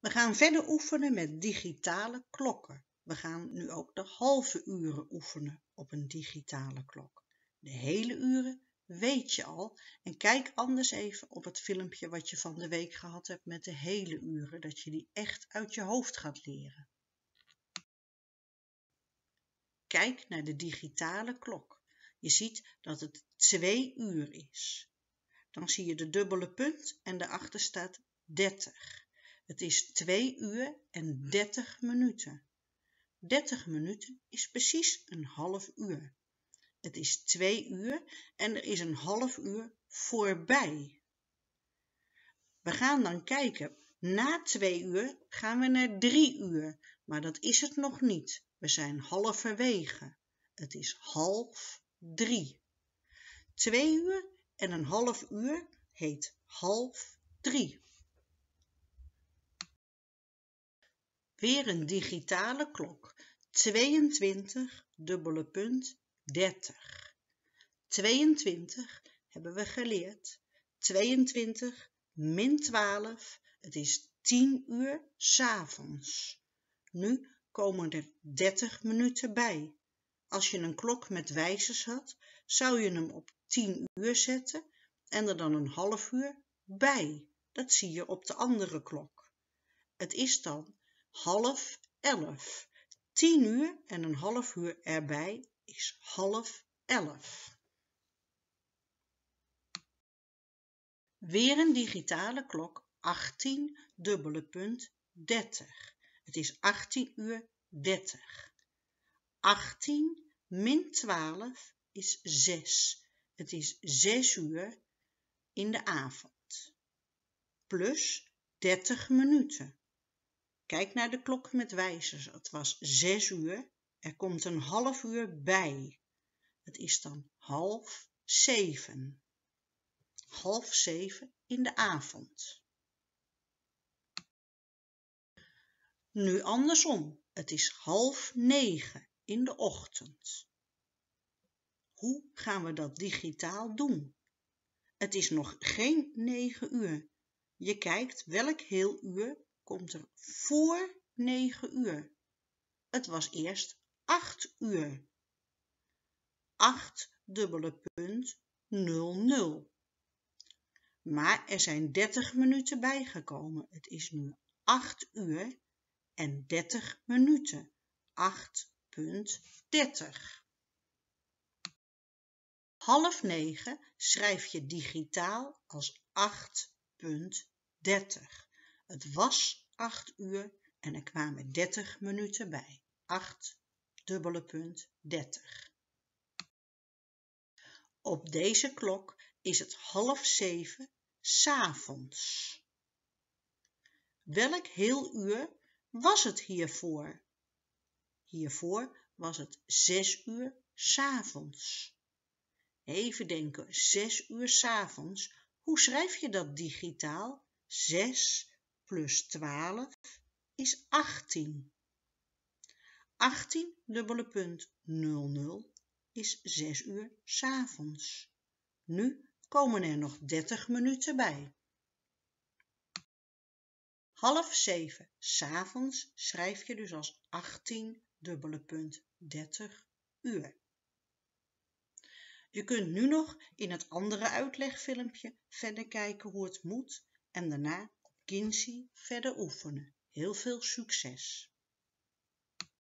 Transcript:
We gaan verder oefenen met digitale klokken. We gaan nu ook de halve uren oefenen op een digitale klok. De hele uren weet je al en kijk anders even op het filmpje wat je van de week gehad hebt met de hele uren, dat je die echt uit je hoofd gaat leren. Kijk naar de digitale klok. Je ziet dat het 2 uur is. Dan zie je de dubbele punt en daarachter staat 30. Het is 2 uur en 30 minuten. 30 minuten is precies een half uur. Het is 2 uur en er is een half uur voorbij. We gaan dan kijken. Na 2 uur gaan we naar 3 uur, maar dat is het nog niet. We zijn halverwege. Het is half 3. 2 uur en een half uur heet half 3. Weer een digitale klok. 22 dubbele punt 30. 22 hebben we geleerd. 22 min 12, het is 10 uur s'avonds. Nu komen er 30 minuten bij. Als je een klok met wijzers had, zou je hem op 10 uur zetten en er dan een half uur bij. Dat zie je op de andere klok. Het is dan half elf. 10 uur en een half uur erbij is half elf. Weer een digitale klok, 18 dubbele punt 30. Het is 18 uur 30. 18 min 12 is 6. Het is 6 uur in de avond. Plus 30 minuten. Kijk naar de klok met wijzers. Het was 6 uur. Er komt een half uur bij. Het is dan half zeven. Half zeven in de avond. Nu andersom. Het is half negen in de ochtend. Hoe gaan we dat digitaal doen? Het is nog geen negen uur. Je kijkt welk heel uur komt er voor negen uur. Het was eerst acht uur. Acht dubbele punt nul nul. Maar er zijn dertig minuten bijgekomen. Het is nu acht uur en dertig minuten. Acht punt dertig. Half negen schrijf je digitaal als acht punt dertig. Het was acht uur en er kwamen dertig minuten bij. Acht dubbele punt 30. Op deze klok is het half zeven s'avonds. Welk heel uur was het hiervoor? Hiervoor was het zes uur s'avonds. Even denken, zes uur s'avonds. Hoe schrijf je dat digitaal? 6 plus 12 is 18. 18 dubbele punt 00 is 6 uur s'avonds. Nu komen er nog 30 minuten bij. Half 7 s'avonds schrijf je dus als 18 dubbele punt 30 uur. Je kunt nu nog in het andere uitlegfilmpje verder kijken hoe het moet en daarna Kinsey verder oefenen. Heel veel succes!